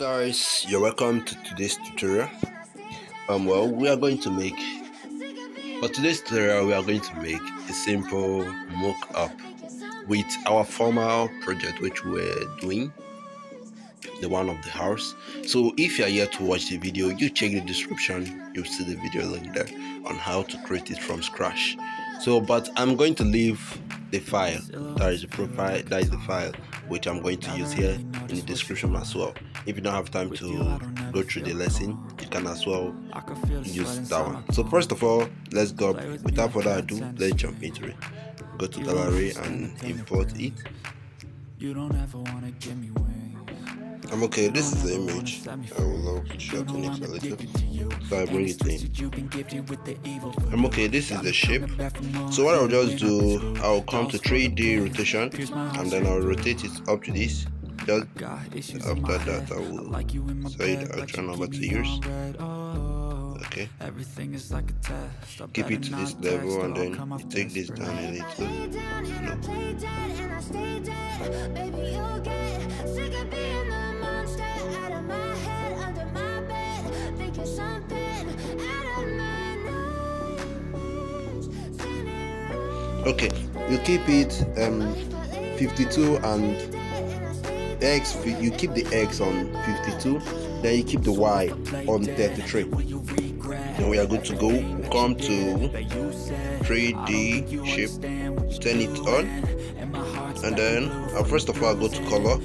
guys you're welcome to today's tutorial. Um well we are going to make for today's tutorial we are going to make a simple mock-up with our formal project which we're doing the one of the house. So if you are here to watch the video you check the description. You'll see the video link there on how to create it from scratch. So but i'm going to leave the file. That is the profile that is the file which i'm going to use here in the description as well if you don't have time to go through the lesson you can as well use that one. so first of all let's go without further ado let's jump into it. Go to gallery and import it. you don't ever want to give me I'm okay, this is the image. I will shorten it. a little. So I bring it in. I'm okay, this is the shape. So what I'll just do, I'll come to 3D rotation and then I'll rotate it up to this. Just after that I will say I'll try number to use. Okay. Keep it to this level and then you take this down a little. No. okay you keep it um 52 and x you keep the x on 52 then you keep the y on 33 then we are good to go. Come to 3d shape. Turn it on. And then uh, first of all I go to color.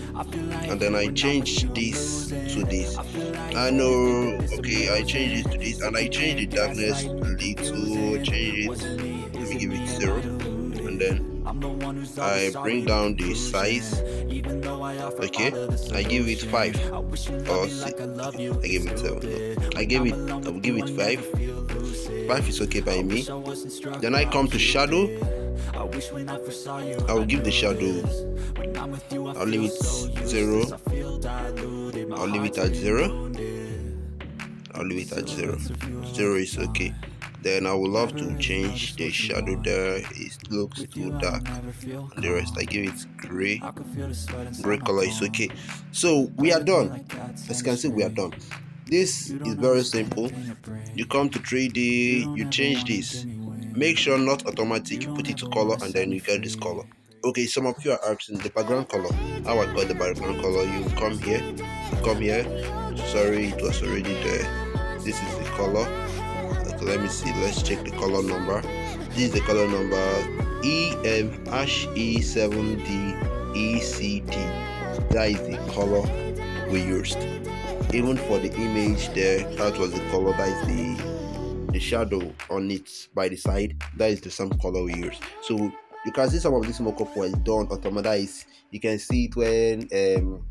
And then I change this to this. I know okay I change it to this. And I change the darkness little. Change it. Let me give it zero and then I bring down the size. Okay I give it 5 or 6 I give it 7 I give it I will give it 5 5 is okay by me. then I come to shadow. I will give the shadow. I'll leave it zero. I'll leave it at zero. I'll leave it at zero. Zero is okay. Then I would love to change the shadow there. It looks too dark. And the rest I give it gray. Gray color is okay. So we are done. As you can see, we are done. This is very simple. You come to 3D, you change this make sure not automatic you put it to color and then you get this color okay some of you are asking the background color how i got the background color you come here you come here sorry it was already there this is the color let me see. Let's check the color number. This is the color number em e7d ect that is the color we used. Even for the image there that was the color that is the the shadow on it by the side. That is the same color we use so you can see some of this mockup was done automatized you can see it when um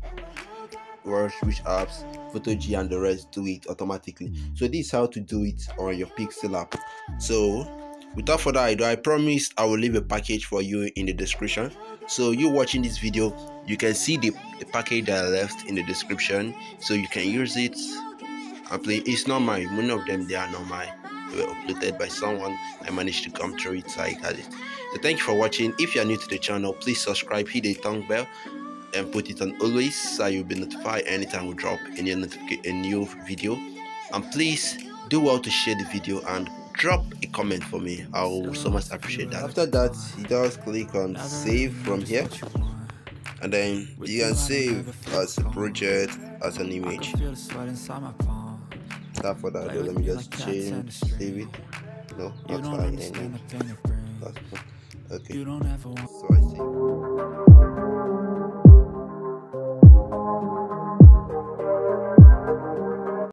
rush which apps Photo-G and the rest do it automatically. So this is how to do it on your PixelLab. So without further ado i promised i will leave a package for you in the description. So you watching this video you can see the, the package that i left in the description. So you can use it. And play it's not mine. One of them they are not mine. Were uploaded by someone. I managed to come through it so I got it. So thank you for watching. If you are new to the channel please subscribe hit the tongue bell and put it on always so you'll be notified anytime we drop a new, a new video and please do well to share the video and drop a comment for me i will so much appreciate that after that you just click on save from here and then you can save as a project as an image start for that. Let me just change, save it. No, not fine. Any. Okay. So I see.